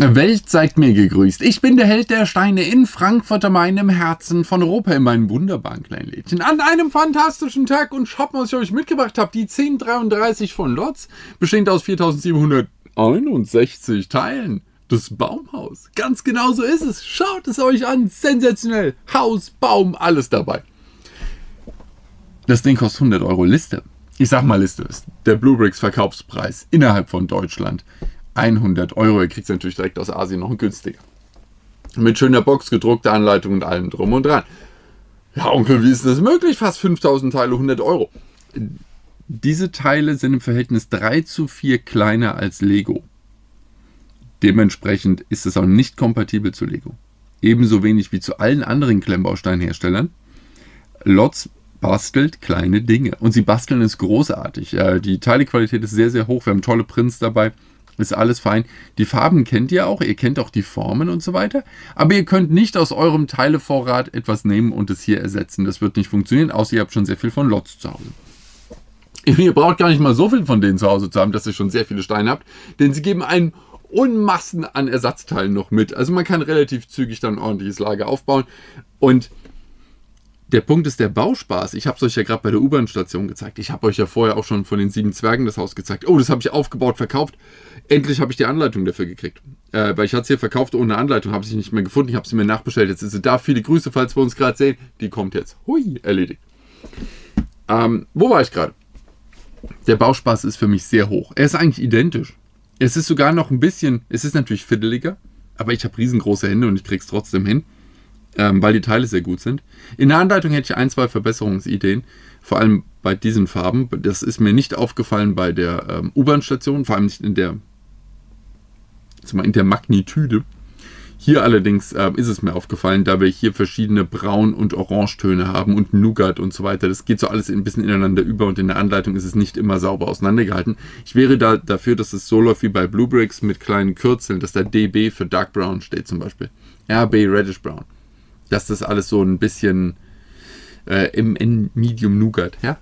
Welt seid mir gegrüßt. Ich bin der Held der Steine in Frankfurt am Main im Herzen von Europa in meinem wunderbaren kleinen Lädchen. An einem fantastischen Tag und Shop, was ich euch mitgebracht habe, die 1033 von Lotz, bestehend aus 4761 Teilen. Das Baumhaus. Ganz genau so ist es. Schaut es euch an. Sensationell. Haus, Baum, alles dabei. Das Ding kostet 100 Euro Liste. Ich sag mal Liste ist der Bluebricks Verkaufspreis innerhalb von Deutschland 100 Euro. Ihr kriegt es natürlich direkt aus Asien noch günstiger. Mit schöner Box, gedruckter Anleitung und allem drum und dran. Ja, Onkel, wie ist das möglich? Fast 5000 Teile, 100 Euro. Diese Teile sind im Verhältnis 3 zu 4 kleiner als Lego. Dementsprechend ist es auch nicht kompatibel zu Lego. Ebenso wenig wie zu allen anderen Klemmbausteinherstellern. Lots bastelt kleine Dinge. Und sie basteln es großartig. Die Teilequalität ist sehr, sehr hoch. Wir haben tolle Prints dabei. Ist alles fein. Die Farben kennt ihr auch, ihr kennt auch die Formen und so weiter. Aber ihr könnt nicht aus eurem Teilevorrat etwas nehmen und es hier ersetzen. Das wird nicht funktionieren, außer ihr habt schon sehr viel von Lots zu Hause. Ihr braucht gar nicht mal so viel von denen zu Hause zu haben, dass ihr schon sehr viele Steine habt, denn sie geben einen Unmassen an Ersatzteilen noch mit. Also man kann relativ zügig dann ein ordentliches Lager aufbauen. Und der Punkt ist der Bauspaß. Ich habe es euch ja gerade bei der U-Bahn-Station gezeigt. Ich habe euch ja vorher auch schon von den sieben Zwergen das Haus gezeigt. Oh, das habe ich aufgebaut, verkauft. Endlich habe ich die Anleitung dafür gekriegt. Äh, weil ich hatte es hier verkauft ohne Anleitung, habe sie nicht mehr gefunden. Ich habe sie mir nachbestellt. Jetzt ist sie da. Viele Grüße, falls wir uns gerade sehen. Die kommt jetzt. Hui, erledigt. Ähm, wo war ich gerade? Der Bauspaß ist für mich sehr hoch. Er ist eigentlich identisch. Es ist sogar noch ein bisschen, es ist natürlich fiddeliger, aber ich habe riesengroße Hände und ich kriege es trotzdem hin ähm, weil die Teile sehr gut sind. In der Anleitung hätte ich ein, zwei Verbesserungsideen, vor allem bei diesen Farben. Das ist mir nicht aufgefallen bei der ähm, U-Bahn-Station, vor allem nicht in der, in der Magnitude. Hier allerdings äh, ist es mir aufgefallen, da wir hier verschiedene Braun- und Orangetöne haben und Nougat und so weiter. Das geht so alles ein bisschen ineinander über und in der Anleitung ist es nicht immer sauber auseinandergehalten. Ich wäre da dafür, dass es so läuft wie bei Bluebricks mit kleinen Kürzeln, dass da DB für Dark Brown steht zum Beispiel. RB Reddish Brown dass das alles so ein bisschen äh, im, im Medium Nougat. Ja?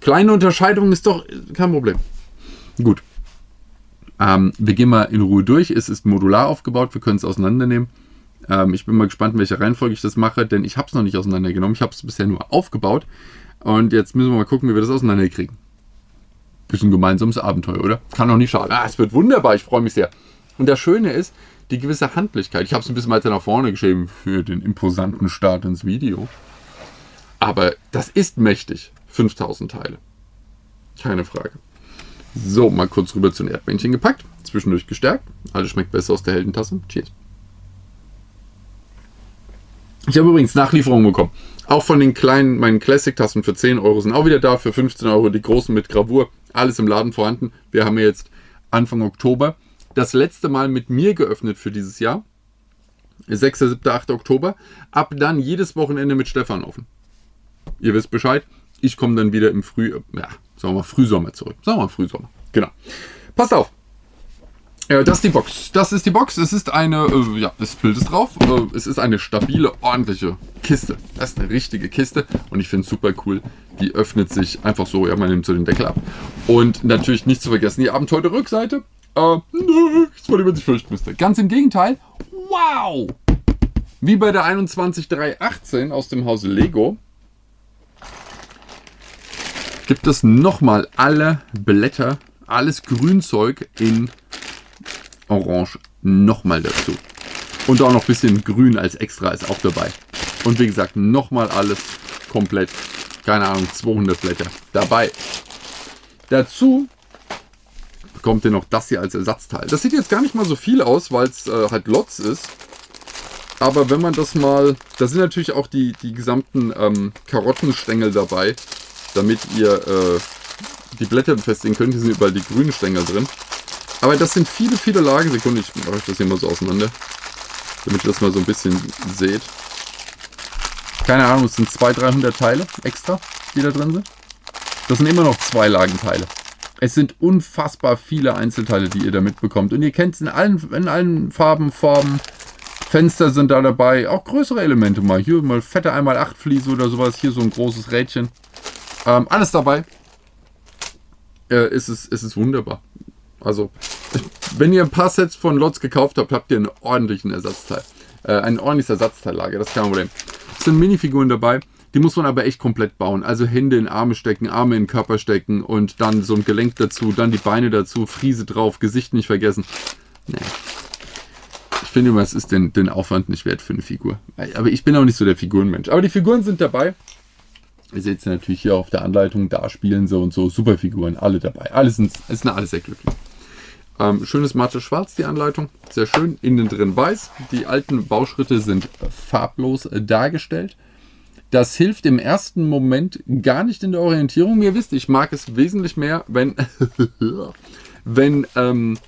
Kleine Unterscheidung ist doch kein Problem. Gut. Ähm, wir gehen mal in Ruhe durch. Es ist modular aufgebaut. Wir können es auseinandernehmen. Ähm, ich bin mal gespannt, in welcher Reihenfolge ich das mache, denn ich habe es noch nicht auseinandergenommen. Ich habe es bisher nur aufgebaut. Und jetzt müssen wir mal gucken, wie wir das auseinanderkriegen. Bisschen gemeinsames Abenteuer, oder? Kann doch nicht schaden. Ah, es wird wunderbar. Ich freue mich sehr. Und das Schöne ist, die gewisse Handlichkeit. Ich habe es ein bisschen weiter nach vorne geschrieben für den imposanten Start ins Video. Aber das ist mächtig. 5000 Teile. Keine Frage. So, mal kurz rüber zu den Erdmännchen gepackt. Zwischendurch gestärkt. Alles schmeckt besser aus der Heldentasse. Cheers. Ich habe übrigens Nachlieferungen bekommen. Auch von den kleinen, meinen Classic-Tassen für 10 Euro sind auch wieder da. Für 15 Euro die großen mit Gravur. Alles im Laden vorhanden. Wir haben jetzt Anfang Oktober das letzte Mal mit mir geöffnet für dieses Jahr. 6., 7., 8. Oktober. Ab dann jedes Wochenende mit Stefan offen. Ihr wisst Bescheid. Ich komme dann wieder im Früh, ja, sagen wir mal Frühsommer zurück. Sagen wir mal Frühsommer. Genau. Passt auf. Äh, das ist die Box. Das ist die Box. Es ist eine, äh, ja, das Bild ist drauf. Äh, es ist eine stabile, ordentliche Kiste. Das ist eine richtige Kiste und ich finde es super cool. Die öffnet sich einfach so, ja, man nimmt so den Deckel ab. Und natürlich nicht zu vergessen, die Abenteuer der Rückseite. Äh, nichts, vor dem man sich fürchten müsste. Ganz im Gegenteil. Wow! Wie bei der 21318 aus dem Hause Lego gibt es nochmal alle Blätter, alles Grünzeug in Orange nochmal dazu. Und auch noch ein bisschen Grün als extra ist auch dabei. Und wie gesagt, nochmal alles komplett, keine Ahnung, 200 Blätter dabei. Dazu bekommt ihr noch das hier als Ersatzteil. Das sieht jetzt gar nicht mal so viel aus, weil es äh, halt Lots ist. Aber wenn man das mal... Da sind natürlich auch die, die gesamten ähm, Karottenstängel dabei, damit ihr äh, die Blätter befestigen könnt. Hier sind überall die grünen Stängel drin. Aber das sind viele, viele Lagen. Sekunde, ich mache euch das hier mal so auseinander. Damit ihr das mal so ein bisschen seht. Keine Ahnung, es sind 200, 300 Teile extra, die da drin sind. Das sind immer noch zwei Lagenteile. Es sind unfassbar viele Einzelteile, die ihr da mitbekommt. Und ihr kennt es in allen, in allen Farben, Formen. Fenster sind da dabei. Auch größere Elemente mal. Hier mal fette einmal 8 Fliese oder sowas. Hier so ein großes Rädchen. Ähm, alles dabei. Äh, es, ist, es wunderbar. Also, wenn ihr ein paar Sets von Lots gekauft habt, habt ihr einen ordentlichen Ersatzteil. Äh, ein ordentliches Ersatzteillager, das ist kein Problem. Es sind Minifiguren dabei, die muss man aber echt komplett bauen. Also Hände in Arme stecken, Arme in den Körper stecken und dann so ein Gelenk dazu, dann die Beine dazu, Friese drauf, Gesicht nicht vergessen. Nee. Ich finde immer, es ist den, den Aufwand nicht wert für eine Figur. Aber ich bin auch nicht so der Figurenmensch. Aber die Figuren sind dabei. Ihr seht sie natürlich hier auf der Anleitung, da spielen so und so. Superfiguren, alle dabei. Alles sind, es sind alle sehr glücklich. Ähm, schönes matte Schwarz, die Anleitung. Sehr schön. Innen drin weiß. Die alten Bauschritte sind farblos dargestellt. Das hilft im ersten Moment gar nicht in der Orientierung. Ihr wisst, ich mag es wesentlich mehr, wenn, wenn, ähm,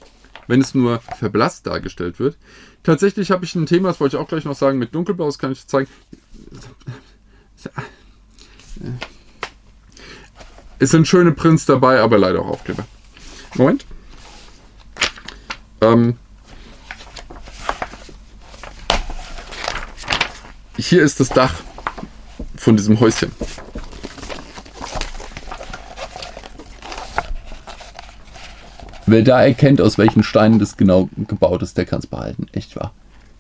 wenn es nur verblasst dargestellt wird. Tatsächlich habe ich ein Thema, das wollte ich auch gleich noch sagen, mit Dunkelblau, das kann ich zeigen. Es sind schöne Prints dabei, aber leider auch Aufkleber. Moment. Ähm, hier ist das Dach von diesem Häuschen. Wer da erkennt, aus welchen Steinen das genau gebaut ist, der kann es behalten. Echt wahr.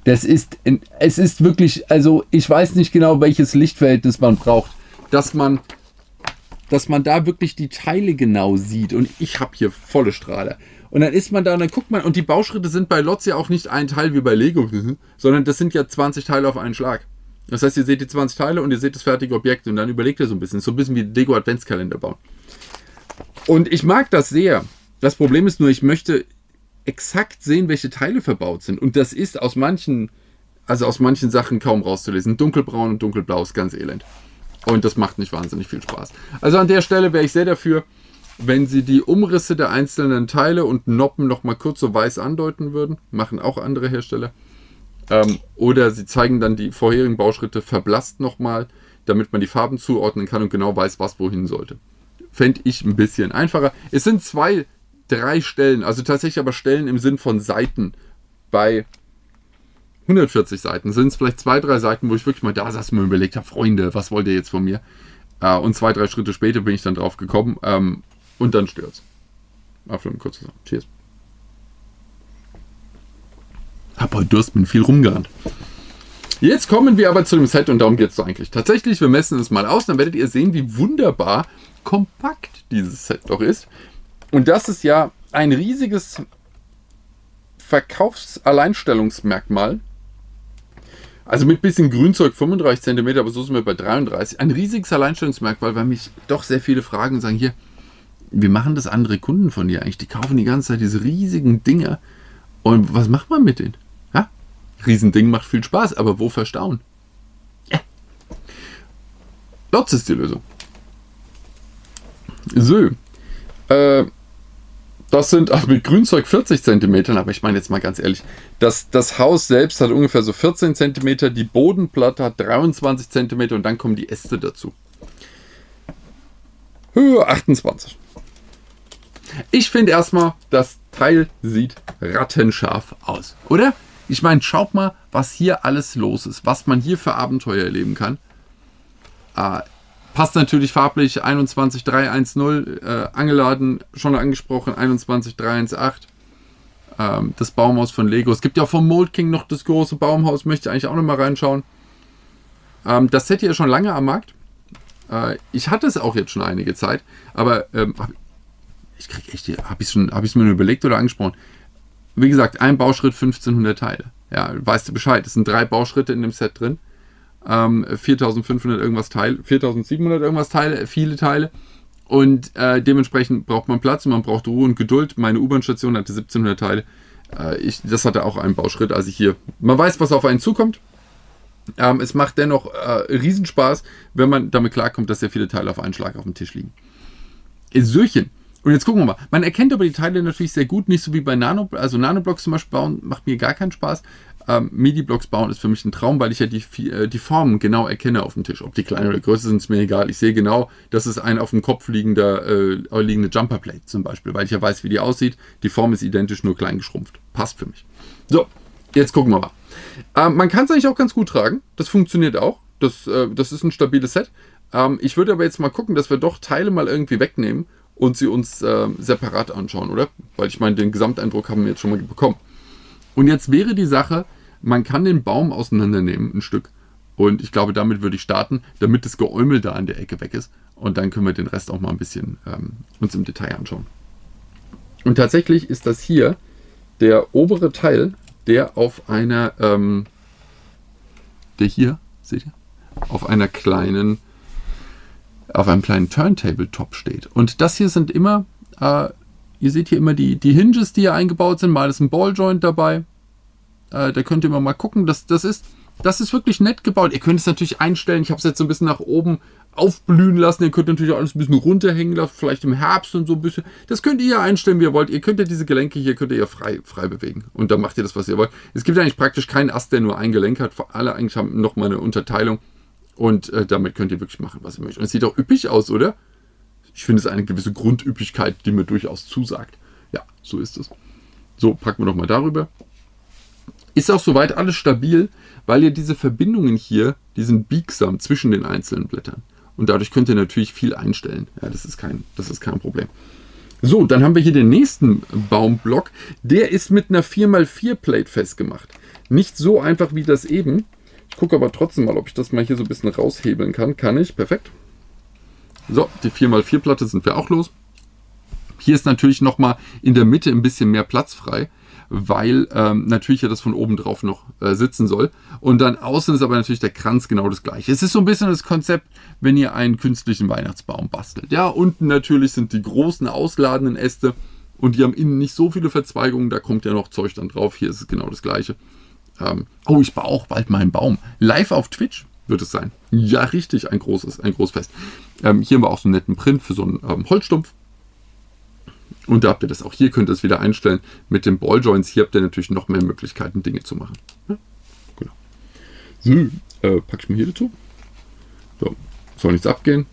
Das ist, es ist wirklich, also ich weiß nicht genau, welches Lichtverhältnis man braucht, dass man, dass man da wirklich die Teile genau sieht. Und ich habe hier volle Strahler. Und dann ist man da und dann guckt man, und die Bauschritte sind bei Lots ja auch nicht ein Teil wie bei Lego, sondern das sind ja 20 Teile auf einen Schlag. Das heißt, ihr seht die 20 Teile und ihr seht das fertige Objekt und dann überlegt ihr so ein bisschen. So ein bisschen wie Lego Adventskalender bauen. Und ich mag das sehr. Das Problem ist nur, ich möchte exakt sehen, welche Teile verbaut sind. Und das ist aus manchen, also aus manchen Sachen kaum rauszulesen. Dunkelbraun und dunkelblau ist ganz elend. Und das macht nicht wahnsinnig viel Spaß. Also an der Stelle wäre ich sehr dafür, wenn sie die Umrisse der einzelnen Teile und Noppen noch mal kurz so weiß andeuten würden. Machen auch andere Hersteller. Ähm, oder sie zeigen dann die vorherigen Bauschritte verblasst nochmal, damit man die Farben zuordnen kann und genau weiß, was wohin sollte. Fände ich ein bisschen einfacher. Es sind zwei, drei Stellen, also tatsächlich aber Stellen im Sinn von Seiten. Bei 140 Seiten sind es vielleicht zwei, drei Seiten, wo ich wirklich mal da saß und mir überlegt habe, Freunde, was wollt ihr jetzt von mir? Äh, und zwei, drei Schritte später bin ich dann drauf gekommen ähm, und dann stört's. Abschluss kurz zusammen. Cheers. Hab heute Durst, bin viel rumgerannt. Jetzt kommen wir aber zu dem Set und darum geht es eigentlich. Tatsächlich, wir messen es mal aus, dann werdet ihr sehen, wie wunderbar kompakt dieses Set doch ist. Und das ist ja ein riesiges Verkaufsalleinstellungsmerkmal. Also mit bisschen Grünzeug 35 cm, aber so sind wir bei 33. Ein riesiges Alleinstellungsmerkmal, weil mich doch sehr viele fragen und sagen, hier, wie machen das andere Kunden von dir eigentlich? Die kaufen die ganze Zeit diese riesigen Dinger. Und was macht man mit denen? Riesending macht viel Spaß, aber wo verstauen? Ja. Lotz ist die Lösung. So. Äh, das sind ach, mit Grünzeug 40 cm, aber ich meine jetzt mal ganz ehrlich, das, das Haus selbst hat ungefähr so 14 cm, die Bodenplatte hat 23 cm und dann kommen die Äste dazu. Höhe 28. Ich finde erstmal, das Teil sieht rattenscharf aus, oder? Ich meine, schaut mal, was hier alles los ist, was man hier für Abenteuer erleben kann. Äh, passt natürlich farblich 21310, äh, angeladen, schon angesprochen, 21318. Ähm, das Baumhaus von Lego. Es gibt ja vom Mold King noch das große Baumhaus, möchte ich eigentlich auch noch mal reinschauen. Ähm, das Set hier ist schon lange am Markt. Äh, ich hatte es auch jetzt schon einige Zeit, aber ähm, ich krieg echt, habe ich es mir nur überlegt oder angesprochen? Wie gesagt, ein Bauschritt 1500 Teile. Ja, weißt du Bescheid. Es sind drei Bauschritte in dem Set drin. Ähm, 4500 irgendwas Teile, 4700 irgendwas Teile, viele Teile. Und äh, dementsprechend braucht man Platz und man braucht Ruhe und Geduld. Meine U-Bahn-Station hatte 1700 Teile. Äh, ich, das hatte auch einen Bauschritt. Also hier, man weiß, was auf einen zukommt. Ähm, es macht dennoch äh, Riesenspaß, wenn man damit klarkommt, dass sehr viele Teile auf einen Schlag auf dem Tisch liegen. Söchen, und jetzt gucken wir mal. Man erkennt aber die Teile natürlich sehr gut, nicht so wie bei Nano, also Nanoblocks zum Beispiel bauen, macht mir gar keinen Spaß. Ähm, MIDI-Blocks bauen ist für mich ein Traum, weil ich ja die, äh, die Formen genau erkenne auf dem Tisch. Ob die kleiner oder größer sind, ist mir egal. Ich sehe genau, das ist ein auf dem Kopf liegender, äh, liegende Jumperplate zum Beispiel, weil ich ja weiß, wie die aussieht. Die Form ist identisch, nur klein geschrumpft. Passt für mich. So, jetzt gucken wir mal. Ähm, man kann es eigentlich auch ganz gut tragen. Das funktioniert auch. Das, äh, das ist ein stabiles Set. Ähm, ich würde aber jetzt mal gucken, dass wir doch Teile mal irgendwie wegnehmen und sie uns äh, separat anschauen, oder? Weil ich meine, den Gesamteindruck haben wir jetzt schon mal bekommen. Und jetzt wäre die Sache, man kann den Baum auseinandernehmen, ein Stück. Und ich glaube, damit würde ich starten, damit das Geäumel da an der Ecke weg ist. Und dann können wir den Rest auch mal ein bisschen ähm, uns im Detail anschauen. Und tatsächlich ist das hier der obere Teil, der auf einer, ähm, der hier, seht ihr, auf einer kleinen auf einem kleinen Turntable-Top steht. Und das hier sind immer, äh, ihr seht hier immer die, die Hinges, die hier eingebaut sind. Mal ist ein Balljoint dabei. Äh, da könnt ihr mal gucken. Das, das, ist, das ist wirklich nett gebaut. Ihr könnt es natürlich einstellen. Ich habe es jetzt so ein bisschen nach oben aufblühen lassen. Ihr könnt natürlich auch alles ein bisschen runterhängen lassen, vielleicht im Herbst und so ein bisschen. Das könnt ihr einstellen, wie ihr wollt. Ihr könnt ja diese Gelenke hier könnt ihr ja frei, frei bewegen. Und dann macht ihr das, was ihr wollt. Es gibt eigentlich praktisch keinen Ast, der nur ein Gelenk hat. Alle eigentlich haben noch mal eine Unterteilung. Und äh, damit könnt ihr wirklich machen, was ihr möchtet. Und es sieht auch üppig aus, oder? Ich finde es eine gewisse Grundüppigkeit, die mir durchaus zusagt. Ja, so ist es. So, packen wir nochmal darüber. Ist auch soweit alles stabil, weil ihr diese Verbindungen hier, die sind biegsam zwischen den einzelnen Blättern. Und dadurch könnt ihr natürlich viel einstellen. Ja, das ist kein, das ist kein Problem. So, dann haben wir hier den nächsten Baumblock. Der ist mit einer 4x4 Plate festgemacht. Nicht so einfach wie das eben. Ich gucke aber trotzdem mal, ob ich das mal hier so ein bisschen raushebeln kann. Kann ich, perfekt. So, die 4x4 Platte sind wir auch los. Hier ist natürlich nochmal in der Mitte ein bisschen mehr Platz frei, weil ähm, natürlich ja das von oben drauf noch äh, sitzen soll. Und dann außen ist aber natürlich der Kranz genau das gleiche. Es ist so ein bisschen das Konzept, wenn ihr einen künstlichen Weihnachtsbaum bastelt. Ja, unten natürlich sind die großen ausladenden Äste und die haben innen nicht so viele Verzweigungen, da kommt ja noch Zeug dann drauf. Hier ist es genau das gleiche. Ähm, oh, ich baue auch bald meinen Baum. Live auf Twitch wird es sein. Ja, richtig, ein großes, ein Großfest. Ähm, hier haben wir auch so einen netten Print für so einen ähm, Holzstumpf. Und da habt ihr das auch. Hier könnt ihr es wieder einstellen mit den Balljoints. Hier habt ihr natürlich noch mehr Möglichkeiten, Dinge zu machen. Ja, genau. So, äh, packe ich mir hier dazu. So, soll nichts abgehen.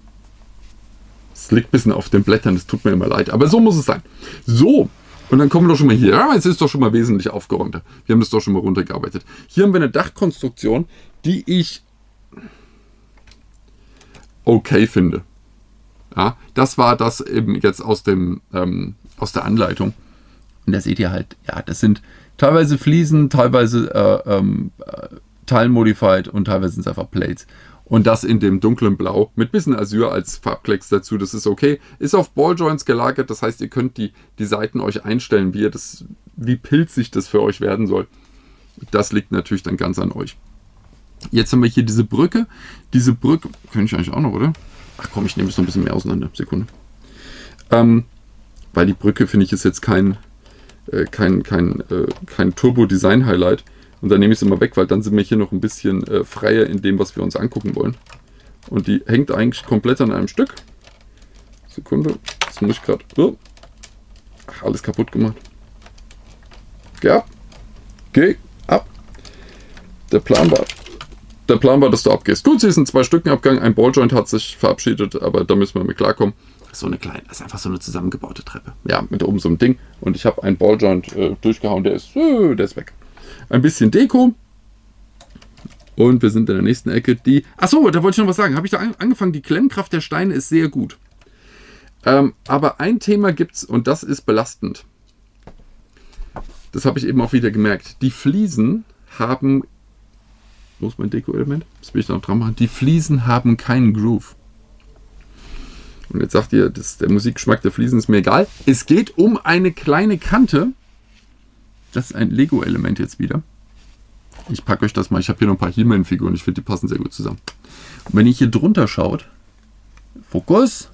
Es liegt ein bisschen auf den Blättern, das tut mir immer leid. Aber so muss es sein. So, und dann kommen wir doch schon mal hier. Ja, es ist doch schon mal wesentlich aufgeräumter. Wir haben das doch schon mal runtergearbeitet. Hier haben wir eine Dachkonstruktion, die ich okay finde. Ja, das war das eben jetzt aus, dem, ähm, aus der Anleitung. Und da seht ihr halt, ja, das sind teilweise Fliesen, teilweise äh, ähm, äh, Teilmodified und teilweise sind es einfach Plates. Und das in dem dunklen Blau mit bisschen Azur als Farbklecks dazu. Das ist okay. Ist auf Balljoints gelagert. Das heißt, ihr könnt die, die Seiten euch einstellen, wie, ihr das, wie pilzig das für euch werden soll. Das liegt natürlich dann ganz an euch. Jetzt haben wir hier diese Brücke. Diese Brücke, könnte ich eigentlich auch noch, oder? Ach komm, ich nehme es noch ein bisschen mehr auseinander. Sekunde. Ähm, weil die Brücke, finde ich, ist jetzt kein, äh, kein, kein, äh, kein Turbo-Design-Highlight. Und dann nehme ich es immer weg, weil dann sind wir hier noch ein bisschen äh, freier in dem, was wir uns angucken wollen. Und die hängt eigentlich komplett an einem Stück. Sekunde, das muss ich gerade... Oh. Ach, alles kaputt gemacht. Geh ab. Geh ab. Der Plan war... Der Plan war, dass du abgehst. Gut, sie ist in zwei Stücken abgegangen. Ein Balljoint hat sich verabschiedet, aber da müssen wir mit klarkommen. So eine kleine, das ist einfach so eine zusammengebaute Treppe. Ja, mit oben so einem Ding. Und ich habe einen Balljoint äh, durchgehauen, der ist, äh, der ist weg ein bisschen Deko. Und wir sind in der nächsten Ecke. Die. Achso, da wollte ich noch was sagen. Habe ich da angefangen? Die Klemmkraft der Steine ist sehr gut. Ähm, aber ein Thema gibt es und das ist belastend. Das habe ich eben auch wieder gemerkt. Die Fliesen haben. Wo ist mein Deko-Element? Das will ich noch dran machen. Die Fliesen haben keinen Groove. Und jetzt sagt ihr, das, der Musikgeschmack der Fliesen ist mir egal. Es geht um eine kleine Kante das ist ein Lego-Element jetzt wieder. Ich packe euch das mal. Ich habe hier noch ein paar He-Man-Figuren. Ich finde, die passen sehr gut zusammen. Und wenn ihr hier drunter schaut, Fokus,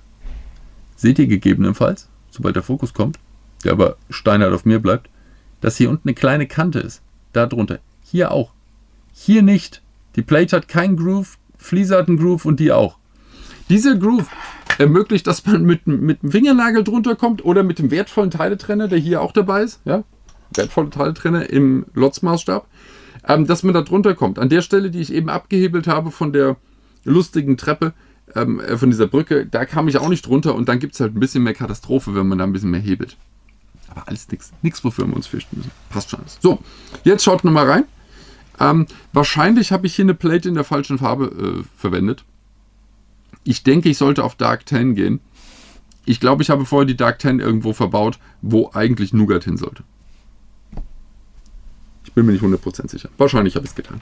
seht ihr gegebenenfalls, sobald der Fokus kommt, der aber steinert auf mir bleibt, dass hier unten eine kleine Kante ist. Da drunter. Hier auch. Hier nicht. Die Plate hat keinen Groove, Fliese hat einen Groove und die auch. Dieser Groove ermöglicht, dass man mit, mit dem Fingernagel drunter kommt oder mit dem wertvollen Teiletrenner, der hier auch dabei ist. Ja, wertvolle drin im Lotsmaßstab, ähm, dass man da drunter kommt. An der Stelle, die ich eben abgehebelt habe von der lustigen Treppe, ähm, äh, von dieser Brücke, da kam ich auch nicht drunter und dann gibt es halt ein bisschen mehr Katastrophe, wenn man da ein bisschen mehr hebelt. Aber alles nichts, nichts, wofür wir uns fürchten müssen. Passt schon alles. So, jetzt schaut nochmal rein. Ähm, wahrscheinlich habe ich hier eine Plate in der falschen Farbe äh, verwendet. Ich denke, ich sollte auf Dark 10 gehen. Ich glaube, ich habe vorher die Dark 10 irgendwo verbaut, wo eigentlich Nougat hin sollte. Ich bin mir nicht 100% sicher. Wahrscheinlich habe ich es getan.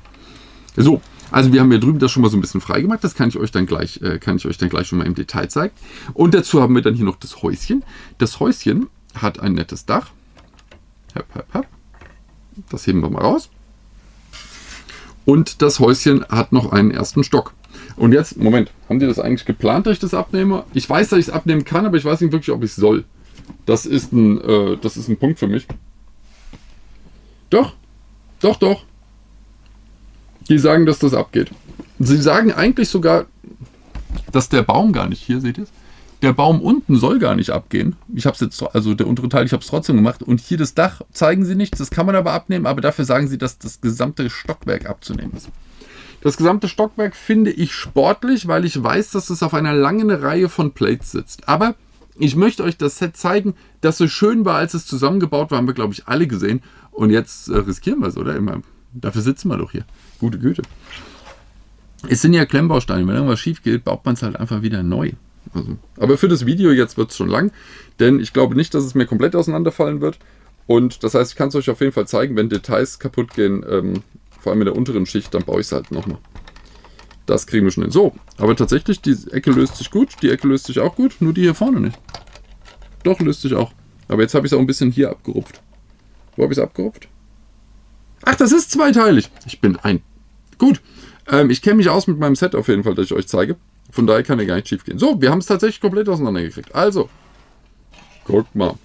So, also wir haben ja drüben das schon mal so ein bisschen freigemacht. Das kann ich euch dann gleich, äh, kann ich euch dann gleich schon mal im Detail zeigen. Und dazu haben wir dann hier noch das Häuschen. Das Häuschen hat ein nettes Dach. Hep, hep, hep. Das heben wir mal raus. Und das Häuschen hat noch einen ersten Stock. Und jetzt, Moment, haben die das eigentlich geplant, dass ich das abnehme? Ich weiß, dass ich es abnehmen kann, aber ich weiß nicht wirklich, ob ich es soll. Das ist ein, äh, das ist ein Punkt für mich. Doch, doch, doch. Die sagen, dass das abgeht. Sie sagen eigentlich sogar, dass der Baum gar nicht, hier seht ihr es, der Baum unten soll gar nicht abgehen. Ich habe es jetzt, also der untere Teil, ich habe es trotzdem gemacht. Und hier das Dach zeigen sie nicht, das kann man aber abnehmen, aber dafür sagen sie, dass das gesamte Stockwerk abzunehmen ist. Das gesamte Stockwerk finde ich sportlich, weil ich weiß, dass es auf einer langen Reihe von Plates sitzt. Aber ich möchte euch das Set zeigen, das so schön war, als es zusammengebaut war, haben wir, glaube ich, alle gesehen. Und jetzt äh, riskieren wir es, oder? Immer. Dafür sitzen wir doch hier. Gute Güte. Es sind ja Klemmbausteine. Wenn irgendwas schief geht, baut man es halt einfach wieder neu. Also, aber für das Video jetzt wird es schon lang, denn ich glaube nicht, dass es mir komplett auseinanderfallen wird. Und das heißt, ich kann es euch auf jeden Fall zeigen, wenn Details kaputt gehen, ähm, vor allem in der unteren Schicht, dann baue ich es halt nochmal. Das kriegen wir schon hin. So, aber tatsächlich, die Ecke löst sich gut, die Ecke löst sich auch gut, nur die hier vorne nicht. Doch, löst sich auch. Aber jetzt habe ich es auch ein bisschen hier abgerupft. Wo habe ich es abgerupft? Ach, das ist zweiteilig. Ich bin ein... Gut, ähm, ich kenne mich aus mit meinem Set auf jeden Fall, das ich euch zeige. Von daher kann er gar nicht schief gehen. So, wir haben es tatsächlich komplett auseinandergekriegt. Also, guckt mal.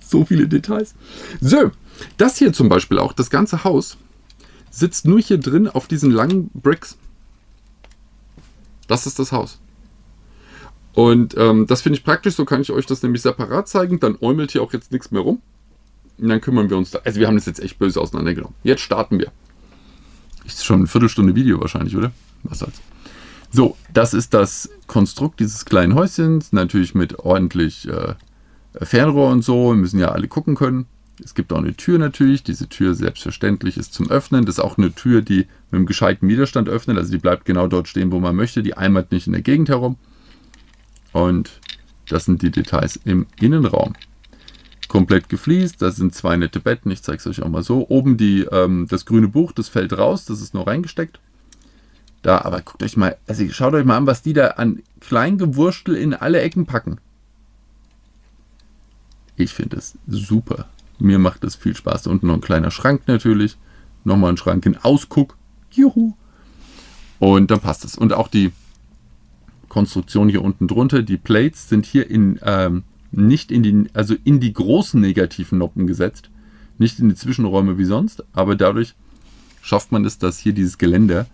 So viele Details. So, das hier zum Beispiel auch, das ganze Haus, sitzt nur hier drin auf diesen langen Bricks. Das ist das Haus. Und ähm, das finde ich praktisch, so kann ich euch das nämlich separat zeigen. Dann äumelt hier auch jetzt nichts mehr rum. Und dann kümmern wir uns da. Also wir haben das jetzt echt böse auseinandergenommen. Jetzt starten wir. Ist schon eine Viertelstunde Video wahrscheinlich, oder? Was soll's. So, das ist das Konstrukt dieses kleinen Häuschens. Natürlich mit ordentlich äh, Fernrohr und so. Wir müssen ja alle gucken können. Es gibt auch eine Tür natürlich. Diese Tür selbstverständlich ist zum Öffnen. Das ist auch eine Tür, die mit einem gescheiten Widerstand öffnet. Also die bleibt genau dort stehen, wo man möchte. Die eimert nicht in der Gegend herum. Und das sind die Details im Innenraum komplett gefliest. Da sind zwei nette Betten. Ich zeige es euch auch mal so. Oben die, ähm, das grüne Buch, das fällt raus. Das ist nur reingesteckt. Da, aber guckt euch mal, also schaut euch mal an, was die da an Kleingewurstel in alle Ecken packen. Ich finde es super. Mir macht es viel Spaß. Da unten noch ein kleiner Schrank natürlich. Nochmal ein Schrank in Ausguck. Juhu. Und dann passt es. Und auch die Konstruktion hier unten drunter, die Plates sind hier in ähm, nicht in die, also in die großen negativen Noppen gesetzt, nicht in die Zwischenräume wie sonst, aber dadurch schafft man es, dass hier dieses Geländer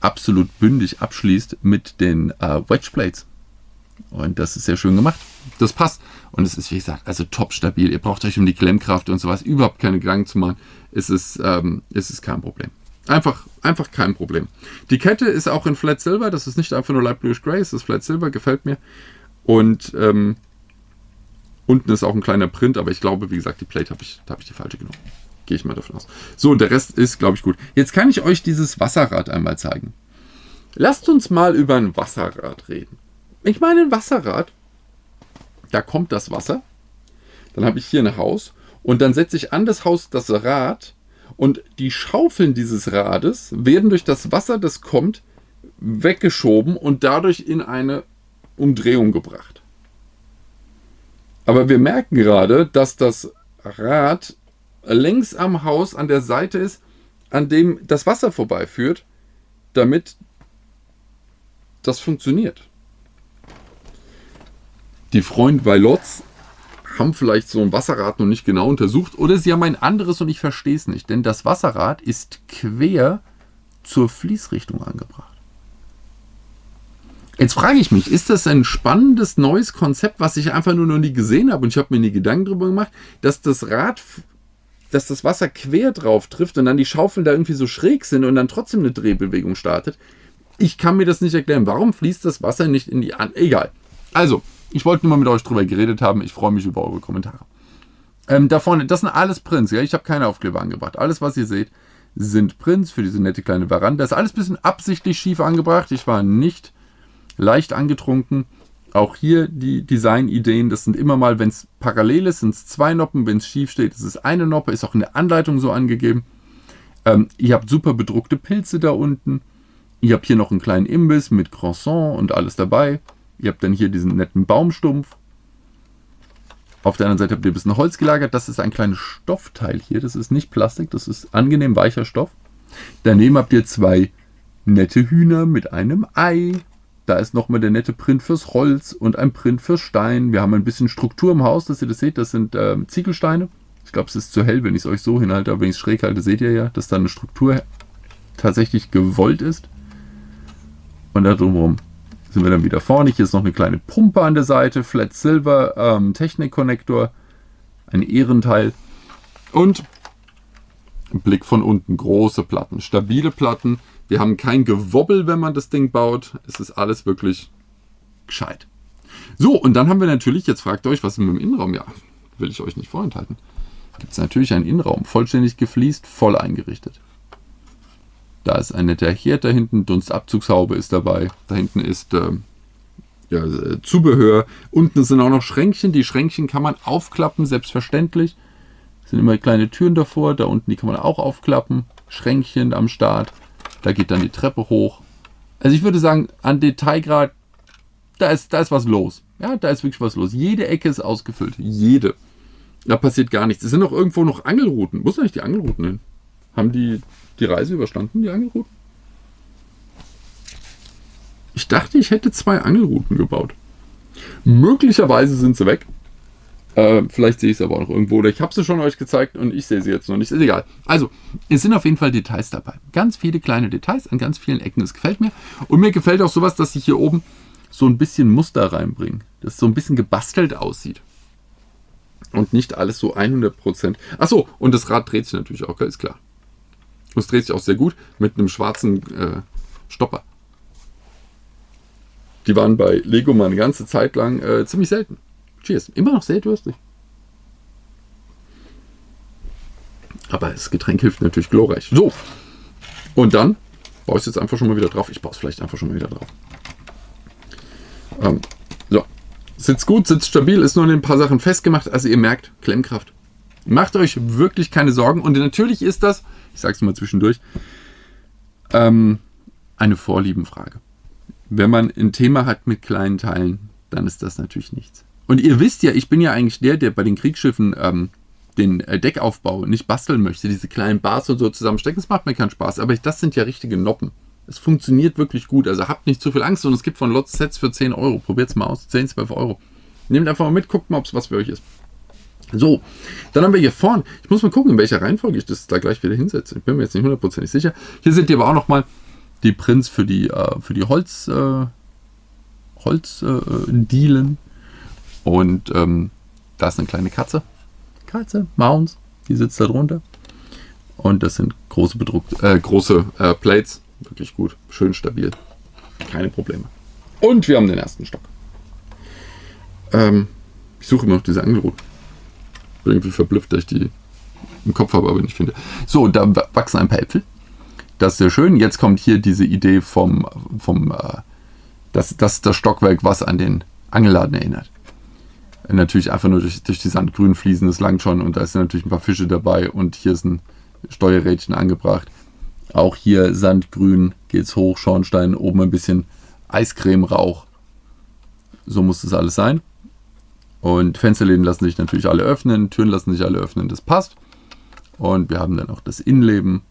absolut bündig abschließt mit den äh, Wedge Plates. Und das ist sehr schön gemacht. Das passt. Und es ist, wie gesagt, also top stabil. Ihr braucht euch um die Klemmkraft und sowas überhaupt keine Gedanken zu machen. Es ist, ähm, es ist kein Problem. Einfach, einfach kein Problem. Die Kette ist auch in Flat Silver. Das ist nicht einfach nur Light Bluish Gray. Es ist Flat Silver. Gefällt mir. Und ähm, Unten ist auch ein kleiner Print, aber ich glaube, wie gesagt, die Plate habe ich, da habe ich die falsche genommen. Gehe ich mal davon aus. So, und der Rest ist, glaube ich, gut. Jetzt kann ich euch dieses Wasserrad einmal zeigen. Lasst uns mal über ein Wasserrad reden. Ich meine, ein Wasserrad, da kommt das Wasser. Dann habe ich hier ein Haus und dann setze ich an das Haus das Rad und die Schaufeln dieses Rades werden durch das Wasser, das kommt, weggeschoben und dadurch in eine Umdrehung gebracht. Aber wir merken gerade, dass das Rad längs am Haus an der Seite ist, an dem das Wasser vorbeiführt, damit das funktioniert. Die Freunde bei Lotz haben vielleicht so ein Wasserrad noch nicht genau untersucht oder sie haben ein anderes und ich verstehe es nicht, denn das Wasserrad ist quer zur Fließrichtung angebracht. Jetzt frage ich mich, ist das ein spannendes neues Konzept, was ich einfach nur noch nie gesehen habe und ich habe mir nie Gedanken darüber gemacht, dass das Rad, dass das Wasser quer drauf trifft und dann die Schaufeln da irgendwie so schräg sind und dann trotzdem eine Drehbewegung startet? Ich kann mir das nicht erklären. Warum fließt das Wasser nicht in die an? Egal. Also, ich wollte nur mal mit euch drüber geredet haben. Ich freue mich über eure Kommentare. Ähm, da vorne, das sind alles Prints. Ja? Ich habe keine Aufkleber angebracht. Alles, was ihr seht, sind Prints für diese nette kleine Veranda. Das ist alles ein bisschen absichtlich schief angebracht. Ich war nicht leicht angetrunken. Auch hier die Designideen, das sind immer mal, wenn es parallel ist, sind es zwei Noppen, wenn es schief steht, ist es eine Noppe, ist auch in der Anleitung so angegeben. Ähm, ihr habt super bedruckte Pilze da unten. Ihr habt hier noch einen kleinen Imbiss mit Croissant und alles dabei. Ihr habt dann hier diesen netten Baumstumpf. Auf der anderen Seite habt ihr ein bisschen Holz gelagert. Das ist ein kleines Stoffteil hier. Das ist nicht Plastik, das ist angenehm weicher Stoff. Daneben habt ihr zwei nette Hühner mit einem Ei. Da ist nochmal der nette Print fürs Holz und ein Print für Stein. Wir haben ein bisschen Struktur im Haus, dass ihr das seht. Das sind äh, Ziegelsteine. Ich glaube, es ist zu hell, wenn ich es euch so hinhalte. Aber wenn ich es schräg halte, seht ihr ja, dass da eine Struktur tatsächlich gewollt ist. Und da drumherum sind wir dann wieder vorne. Hier ist noch eine kleine Pumpe an der Seite. Flat Silver ähm, Technik-Konnektor. Ein Ehrenteil. Und Blick von unten. Große Platten. Stabile Platten wir haben kein Gewobbel, wenn man das Ding baut. Es ist alles wirklich gescheit. So, und dann haben wir natürlich, jetzt fragt euch, was ist mit dem Innenraum? Ja, will ich euch nicht vorenthalten. Gibt es natürlich einen Innenraum, vollständig gefliest, voll eingerichtet. Da ist ein netter Herd da hinten, Dunstabzugshaube ist dabei. Da hinten ist äh, ja, Zubehör. Unten sind auch noch Schränkchen. Die Schränkchen kann man aufklappen, selbstverständlich. Es sind immer kleine Türen davor. Da unten, die kann man auch aufklappen. Schränkchen am Start. Da geht dann die Treppe hoch. Also ich würde sagen, an Detailgrad, da ist, da ist was los. Ja, da ist wirklich was los. Jede Ecke ist ausgefüllt. Jede. Da passiert gar nichts. Es sind auch irgendwo noch Angelrouten. Wo sind eigentlich die Angelrouten hin? Haben die die Reise überstanden, die Angelrouten? Ich dachte, ich hätte zwei Angelrouten gebaut. Möglicherweise sind sie weg. Äh, vielleicht sehe ich es aber auch noch irgendwo. Oder ich habe sie schon euch gezeigt und ich sehe sie jetzt noch nicht. Ist egal. Also, es sind auf jeden Fall Details dabei. Ganz viele kleine Details an ganz vielen Ecken. Das gefällt mir. Und mir gefällt auch sowas, dass ich hier oben so ein bisschen Muster reinbringe. Das so ein bisschen gebastelt aussieht. Und nicht alles so 100%. Achso, und das Rad dreht sich natürlich auch, ist klar. Es dreht sich auch sehr gut mit einem schwarzen äh, Stopper. Die waren bei Lego mal eine ganze Zeit lang äh, ziemlich selten. Cheers. Immer noch sehr durstig. Aber das Getränk hilft natürlich glorreich. So. Und dann baue ich es jetzt einfach schon mal wieder drauf. Ich baue es vielleicht einfach schon mal wieder drauf. Ähm, so. Sitzt gut, sitzt stabil, ist nur in ein paar Sachen festgemacht. Also ihr merkt, Klemmkraft. Macht euch wirklich keine Sorgen. Und natürlich ist das, ich sage es mal zwischendurch, ähm, eine Vorliebenfrage. Wenn man ein Thema hat mit kleinen Teilen, dann ist das natürlich nichts. Und ihr wisst ja, ich bin ja eigentlich der, der bei den Kriegsschiffen ähm, den äh, Deckaufbau nicht basteln möchte, diese kleinen Bars und so zusammenstecken. Das macht mir keinen Spaß. Aber das sind ja richtige Noppen. Es funktioniert wirklich gut. Also habt nicht zu viel Angst. Und es gibt von Lots Sets für 10 Euro. Probiert es mal aus. 10, 12 Euro. Nehmt einfach mal mit, guckt mal, ob es was für euch ist. So, dann haben wir hier vorne, ich muss mal gucken, in welcher Reihenfolge ich das da gleich wieder hinsetze. Ich bin mir jetzt nicht hundertprozentig sicher. Hier sind die aber auch nochmal die Prints für die, äh, für die Holz, äh, Holzdielen. Äh, und ähm, da ist eine kleine Katze. Katze, Mounds, die sitzt da drunter. Und das sind große bedruckte, äh, große äh, Plates. Wirklich gut, schön stabil. Keine Probleme. Und wir haben den ersten Stock. Ähm, ich suche immer noch diese Angelrute. Bin irgendwie verblüfft, dass ich die im Kopf habe, aber nicht finde. So, da wachsen ein paar Äpfel. Das ist sehr schön. Jetzt kommt hier diese Idee vom, vom äh, das, das, das Stockwerk, was an den Angelladen erinnert natürlich einfach nur durch, durch die sandgrünen Fliesen, das langt schon. Und da sind natürlich ein paar Fische dabei und hier ist ein Steuerrädchen angebracht. Auch hier sandgrün geht's hoch, Schornstein, oben ein bisschen Eiscreme-Rauch. So muss das alles sein. Und Fensterläden lassen sich natürlich alle öffnen, Türen lassen sich alle öffnen, das passt. Und wir haben dann auch das Innenleben.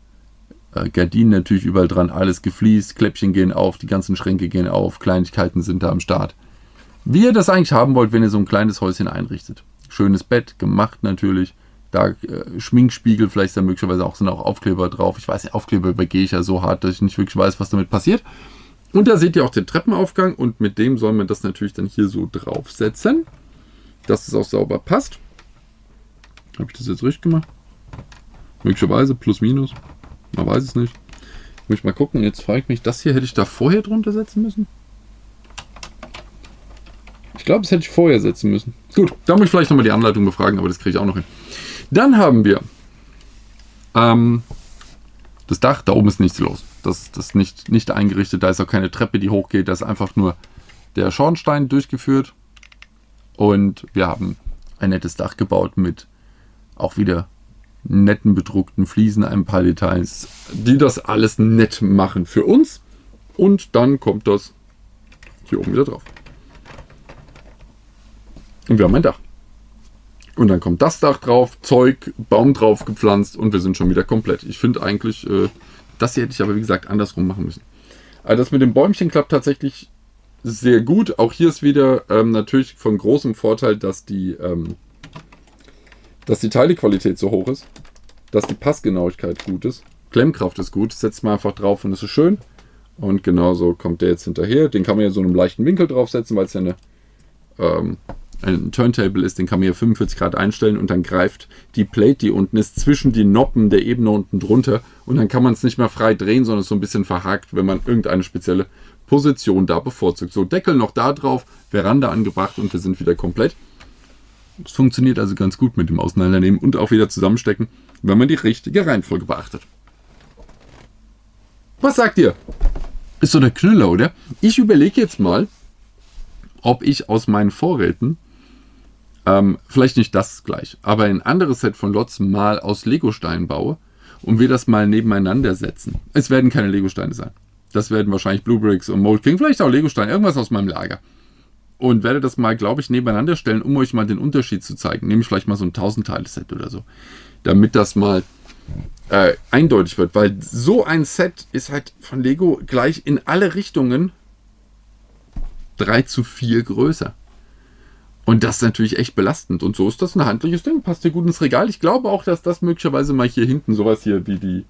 Äh, Gardinen natürlich überall dran, alles gefliest, Kläppchen gehen auf, die ganzen Schränke gehen auf, Kleinigkeiten sind da am Start wie ihr das eigentlich haben wollt, wenn ihr so ein kleines Häuschen einrichtet. Schönes Bett, gemacht natürlich. Da äh, Schminkspiegel, vielleicht da möglicherweise auch sind auch Aufkleber drauf. Ich weiß Aufkleber übergehe ich ja so hart, dass ich nicht wirklich weiß, was damit passiert. Und da seht ihr auch den Treppenaufgang und mit dem soll man das natürlich dann hier so draufsetzen, dass es auch sauber passt. Habe ich das jetzt richtig gemacht? Möglicherweise plus minus. Man weiß es nicht. Muss ich mal gucken. Jetzt frage ich mich, das hier hätte ich da vorher drunter setzen müssen? Ich glaube, das hätte ich vorher setzen müssen. Gut, da muss ich vielleicht nochmal die Anleitung befragen, aber das kriege ich auch noch hin. Dann haben wir ähm, das Dach, da oben ist nichts los. Das, das ist nicht, nicht eingerichtet, da ist auch keine Treppe, die hochgeht, da ist einfach nur der Schornstein durchgeführt und wir haben ein nettes Dach gebaut mit auch wieder netten bedruckten Fliesen, ein paar Details, die das alles nett machen für uns. Und dann kommt das hier oben wieder drauf. Und wir haben ein Dach. Und dann kommt das Dach drauf, Zeug, Baum drauf gepflanzt und wir sind schon wieder komplett. Ich finde eigentlich, äh, das hier hätte ich aber wie gesagt andersrum machen müssen. Also das mit dem Bäumchen klappt tatsächlich sehr gut. Auch hier ist wieder ähm, natürlich von großem Vorteil, dass die, ähm, dass die Teilequalität so hoch ist, dass die Passgenauigkeit gut ist, Klemmkraft ist gut. Setzt man einfach drauf und es ist schön. Und genauso kommt der jetzt hinterher. Den kann man ja so in einem leichten Winkel draufsetzen, weil es ja eine, ähm, ein Turntable ist. Den kann man hier 45 Grad einstellen und dann greift die Plate, die unten ist, zwischen die Noppen der Ebene unten drunter. Und dann kann man es nicht mehr frei drehen, sondern ist so ein bisschen verhakt, wenn man irgendeine spezielle Position da bevorzugt. So, Deckel noch da drauf, Veranda angebracht und wir sind wieder komplett. Es funktioniert also ganz gut mit dem Auseinandernehmen und auch wieder zusammenstecken, wenn man die richtige Reihenfolge beachtet. Was sagt ihr? Ist so der Knüller, oder? Ich überlege jetzt mal, ob ich aus meinen Vorräten, ähm, vielleicht nicht das gleich, aber ein anderes Set von Lots mal aus Legosteinen baue und wir das mal nebeneinander setzen. Es werden keine Legosteine sein. Das werden wahrscheinlich Blue Bricks und Mold King, vielleicht auch Legosteine, irgendwas aus meinem Lager. Und werde das mal, glaube ich, nebeneinander stellen, um euch mal den Unterschied zu zeigen. Nehme ich vielleicht mal so ein 1000-Teile-Set oder so. Damit das mal äh, eindeutig wird, weil so ein Set ist halt von Lego gleich in alle Richtungen 3 zu 4 größer. Und das ist natürlich echt belastend. Und so ist das ein handliches Ding. Passt hier gut ins Regal. Ich glaube auch, dass das möglicherweise mal hier hinten sowas hier wie die,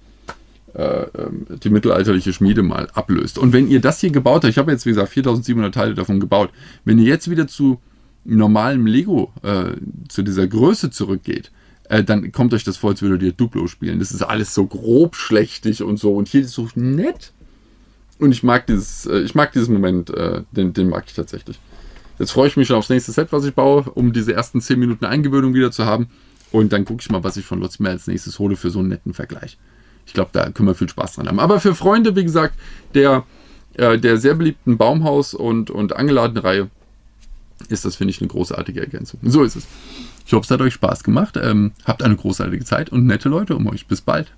äh, ähm, die mittelalterliche Schmiede mal ablöst. Und wenn ihr das hier gebaut habt, ich habe jetzt wie gesagt 4700 Teile davon gebaut, wenn ihr jetzt wieder zu normalem Lego, äh, zu dieser Größe zurückgeht, äh, dann kommt euch das vor, als würdet ihr Duplo spielen. Das ist alles so grob schlechtig und so. Und hier ist es so nett. Und ich mag dieses, äh, ich mag diesen Moment, äh, den, den mag ich tatsächlich. Jetzt freue ich mich schon aufs nächste Set, was ich baue, um diese ersten 10 Minuten Eingewöhnung wieder zu haben. Und dann gucke ich mal, was ich von Lutz mir als nächstes hole für so einen netten Vergleich. Ich glaube, da können wir viel Spaß dran haben. Aber für Freunde, wie gesagt, der, äh, der sehr beliebten Baumhaus- und, und Angeladenreihe ist das, finde ich, eine großartige Ergänzung. So ist es. Ich hoffe, es hat euch Spaß gemacht. Ähm, habt eine großartige Zeit und nette Leute um euch. Bis bald.